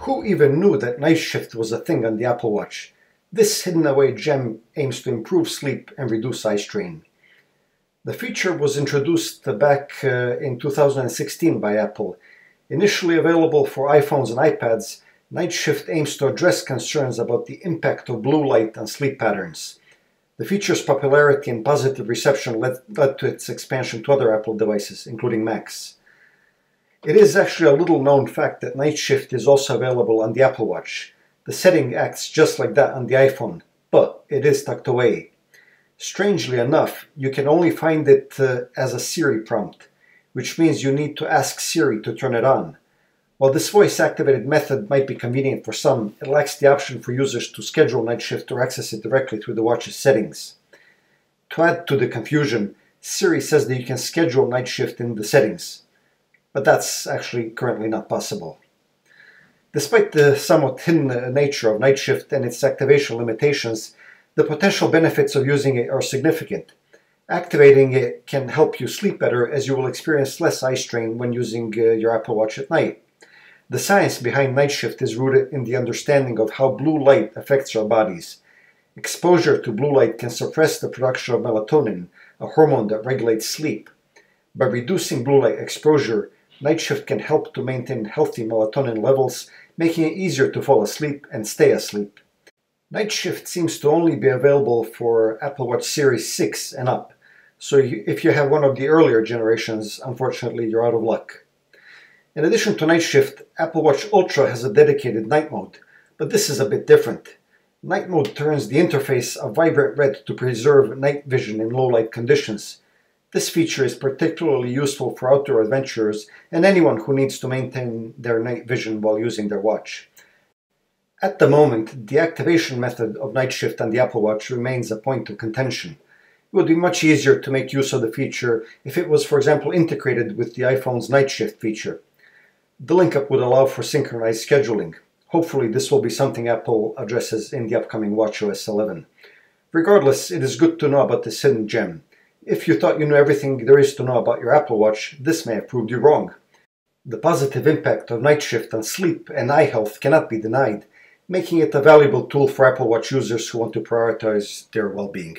Who even knew that night shift was a thing on the Apple Watch? This hidden away gem aims to improve sleep and reduce eye strain. The feature was introduced back uh, in 2016 by Apple. Initially available for iPhones and iPads, Night Shift aims to address concerns about the impact of blue light on sleep patterns. The feature's popularity and positive reception led, led to its expansion to other Apple devices, including Macs. It is actually a little known fact that Night Shift is also available on the Apple Watch. The setting acts just like that on the iPhone, but it is tucked away. Strangely enough, you can only find it uh, as a Siri prompt, which means you need to ask Siri to turn it on. While this voice-activated method might be convenient for some, it lacks the option for users to schedule night shift or access it directly through the watch's settings. To add to the confusion, Siri says that you can schedule night shift in the settings but that's actually currently not possible. Despite the somewhat hidden nature of night shift and its activation limitations, the potential benefits of using it are significant. Activating it can help you sleep better as you will experience less eye strain when using uh, your Apple Watch at night. The science behind night shift is rooted in the understanding of how blue light affects our bodies. Exposure to blue light can suppress the production of melatonin, a hormone that regulates sleep. By reducing blue light exposure, Night shift can help to maintain healthy melatonin levels, making it easier to fall asleep and stay asleep. Night shift seems to only be available for Apple Watch Series 6 and up, so if you have one of the earlier generations, unfortunately you're out of luck. In addition to night shift, Apple Watch Ultra has a dedicated night mode, but this is a bit different. Night mode turns the interface a vibrant red to preserve night vision in low light conditions, this feature is particularly useful for outdoor adventurers and anyone who needs to maintain their night vision while using their watch. At the moment, the activation method of night shift on the Apple Watch remains a point of contention. It would be much easier to make use of the feature if it was, for example, integrated with the iPhone's night shift feature. The link up would allow for synchronized scheduling. Hopefully, this will be something Apple addresses in the upcoming WatchOS 11. Regardless, it is good to know about this hidden gem. If you thought you knew everything there is to know about your Apple Watch, this may have proved you wrong. The positive impact of night shift on sleep and eye health cannot be denied, making it a valuable tool for Apple Watch users who want to prioritize their well-being.